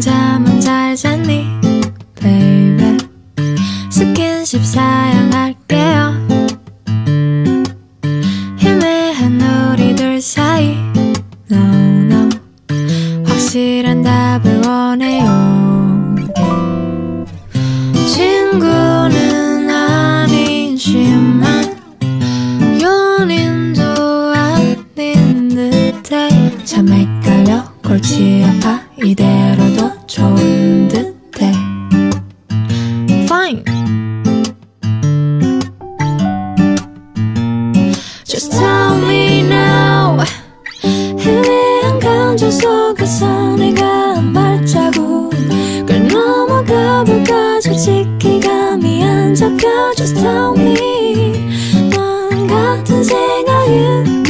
잠은 잘 잤니, baby? 스킨십 사양할게요. 이대로도 좋은 듯해 Fine. Just tell me now. 희미한 감정 속에서 내가 한 발자국 걸 넘어가 볼까? 솔직히 감이 안 잡혀. Just tell me. 넌 같은 생각 있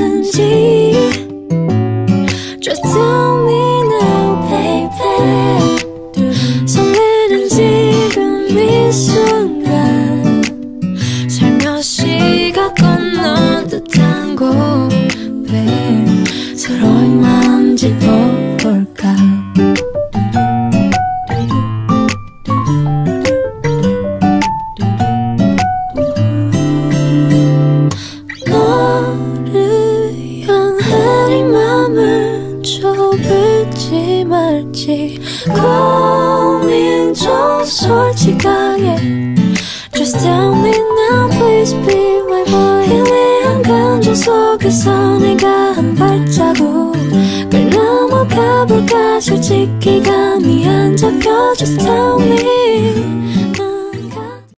건넌 듯한 고백 서로의 마음 짚어볼까? 너를 이 맘을 좁을지 말지. 고민 좀 솔직하게. Just tell me now please be 속에서 내가 한 발자국 걸 넘어가 볼까? 솔직히 감이 안 잡혀 Just tell